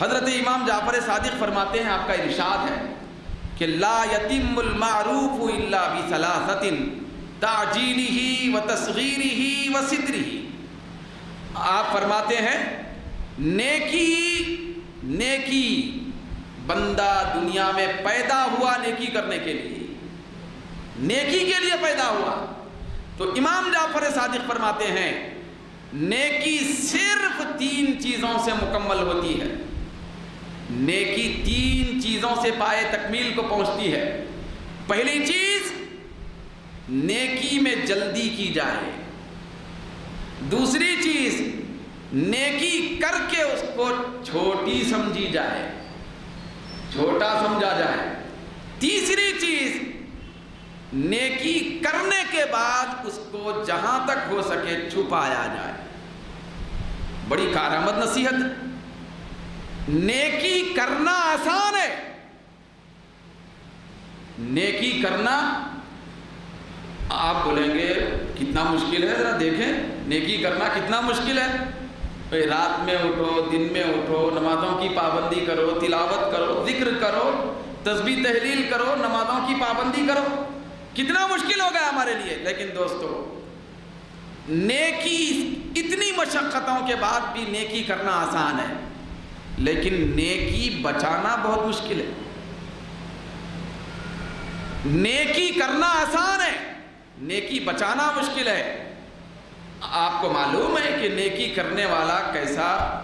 حضرت امام جعفر صادق فرماتے ہیں، آپ کا ارشاد ہے کہ لا یتم المعروف الا بثلاثت تعجیلہ و تصغیرہ و سترہ آپ فرماتے ہیں، نیکی نیکی، بندہ دنیا میں پیدا ہوا نیکی کرنے کے لیے۔ نیکی کے لیے پیدا ہوا۔ تو امام جعفر صادق فرماتے ہیں، نیکی صرف تین چیزوں سے مکمل ہوتی ہے۔ نیکی تین چیزوں سے پائے تکمیل کو پہنچتی ہے۔ پہلی چیز، نیکی میں جلدی کی جائے۔ دوسری چیز، نیکی کر کے اس کو چھوٹی سمجھی جائے۔ چھوٹا سمجھا جائے۔ تیسری چیز، نیکی کرنے کے بعد اس کو جہاں تک ہو سکے چھپایا جائے۔ بڑی کارآمد نصیحت۔ نیکی کرنا آسان ہے۔ نیکی کرنا، آپ بولیں گے، کتنا مشکل ہے؟ ذرا دیکھیں، نیکی کرنا کتنا مشکل ہے؟ رات میں اٹھو، دن میں اٹھو، نمازوں کی پابندی کرو، تلاوت کرو، ذکر کرو، تسبیح تحلیل کرو، نمازوں کی پابندی کرو۔ کتنا مشکل ہو گیا ہمارے لیے۔ لیکن دوستو، نیکی اتنی مشقتوں کے بعد بھی نیکی کرنا آسان ہے۔ لیکن نیکی بچانا بہت مشکل ہے۔ نیکی کرنا آسان ہے، نیکی بچانا مشکل ہے۔ آپ کو معلوم ہے کہ نیکی کرنے والا کیسا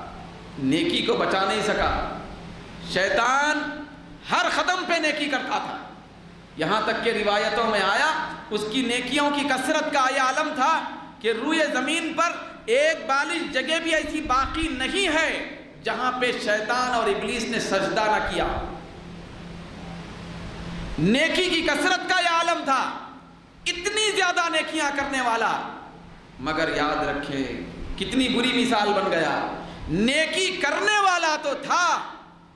نیکی کو بچا نہیں سکا۔ شیطان ہر قدم پہ نیکی کرتا تھا۔ یہاں تک کہ روایتوں میں آیا، اس کی نیکیوں کی کثرت کا یہ عالم تھا کہ روئے زمین پر ایک بالش جگہ بھی ایسی باقی نہیں ہے۔ جہاں پہ شیطان اور ابلیس نے سجدہ نہ کیا۔ نیکی کی کثرت کا یہ عالم تھا۔ اتنی زیادہ نیکیاں کرنے والا۔ مگر یاد رکھے کتنی بری مثال بن گیا۔ نیکی کرنے والا تو تھا،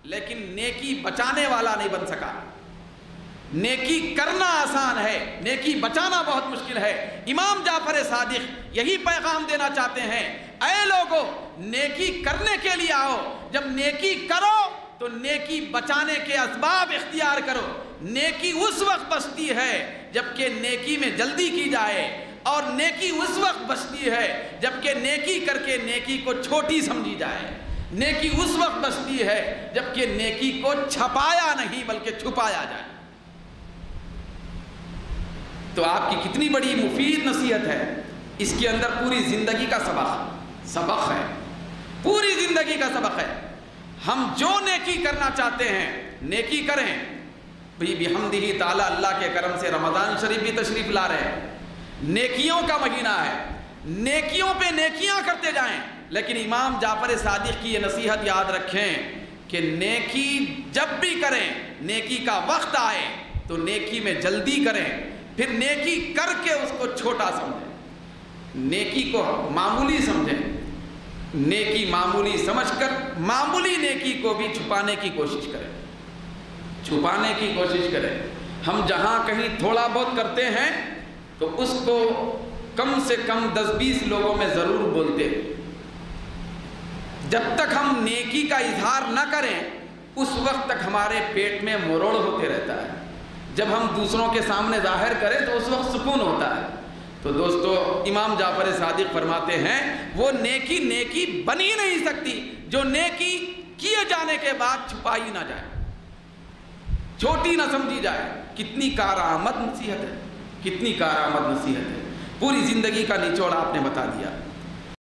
لیکن نیکی بچانے والا نہیں بن سکا۔ نیکی کرنا آسان ہے، نیکی بچانا بہت مشکل ہے۔ امام جعفر صادق یہی پیغام دینا چاہتے ہیں، اے لوگو، نیکی کرنے کے لیے آؤ۔ جب نیکی کرو تو نیکی بچانے کے اسباب اختیار کرو۔ نیکی اس وقت بچتی ہے جبکہ نیکی میں جلدی کی جائے۔ اور نیکی اس وقت بچتی ہے جبکہ نیکی کر کے نیکی کو چھوٹی سمجھی جائے۔ نیکی اس وقت بچتی ہے جبکہ نیکی کو چھپایا نہیں بلکہ چھپایا جائے۔ تو آپ کی کتنی بڑی مفید نصیحت ہے۔ اس کے اندر پوری زندگی کا سبق سبق ہے۔ پوری زندگی کا سبق ہے۔ ہم جو نیکی کرنا چاہتے ہیں، نیکی کریں۔ بھی بحمدہ تعالیٰ اللہ کے کرم سے رمضان شریف بھی تشریف لا رہے ہیں۔ نیکیوں کا مہینہ ہے۔ نیکیوں پہ نیکیاں کرتے جائیں۔ لیکن امام جعفر صادق کی یہ نصیحت یاد رکھیں کہ نیکی جب بھی کریں، نیکی کا وقت آئے تو نیکی میں جلدی کریں۔ پھر نیکی کر کے اس کو چھوٹا سمجھیں۔ نیکی کو معمولی سمجھیں۔ نیکی معمولی سمجھ کر معمولی نیکی کو بھی چھپانے کی کوشش کریں۔ چھپانے کی کوشش کریں۔ ہم جہاں کہیں تھوڑا بہت کرتے ہیں تو اس کو کم سے کم دس بیس لوگوں میں ضرور بولتے ہیں۔ جب تک ہم نیکی کا اظہار نہ کریں، اس وقت تک ہمارے پیٹ میں مروڑ ہوتے رہتا ہے۔ جب ہم دوسروں کے سامنے ظاہر کریں تو اس وقت سکون ہوتا ہے۔ تو دوستو، امام جعفر صادق فرماتے ہیں، وہ نیکی نیکی بنی نہیں سکتی، جو نیکی کیے جانے کے بعد چھپائی نہ جائے۔ چھوٹی نہ سمجھی جائے، کتنی کارآمد نصیحت ہے، کتنی کارآمد نصیحت ہے۔ پوری زندگی کا نچوڑ آپ نے بتا دیا۔